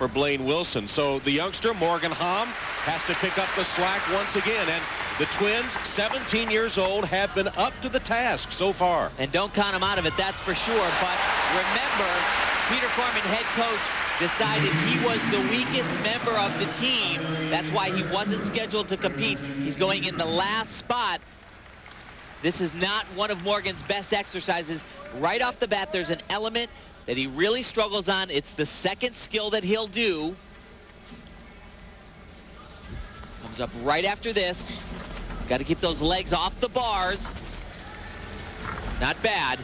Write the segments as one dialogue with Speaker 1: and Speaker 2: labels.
Speaker 1: for Blaine Wilson. So the youngster, Morgan Hamm, has to pick up the slack once again. And the Twins, 17 years old, have been up to the task so far.
Speaker 2: And don't count them out of it, that's for sure. But remember, Peter Kormann, head coach, decided he was the weakest member of the team. That's why he wasn't scheduled to compete. He's going in the last spot. This is not one of Morgan's best exercises. Right off the bat, there's an element that he really struggles on. It's the second skill that he'll do. Comes up right after this. Got to keep those legs off the bars. Not bad.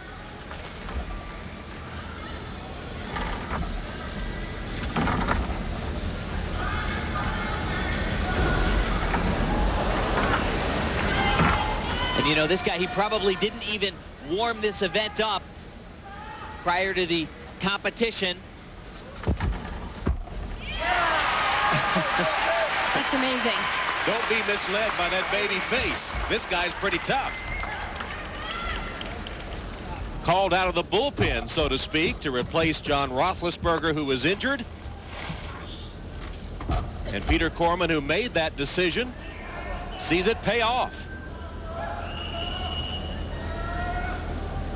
Speaker 2: And you know, this guy, he probably didn't even warm this event up prior to the competition.
Speaker 3: That's amazing.
Speaker 1: Don't be misled by that baby face. This guy's pretty tough. Called out of the bullpen, so to speak, to replace John Roethlisberger, who was injured. And Peter Kormann, who made that decision, sees it pay off.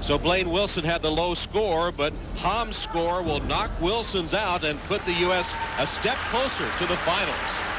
Speaker 1: So Blaine Wilson had the low score, but Hamm's score will knock Wilson's out and put the U.S. a step closer to the finals.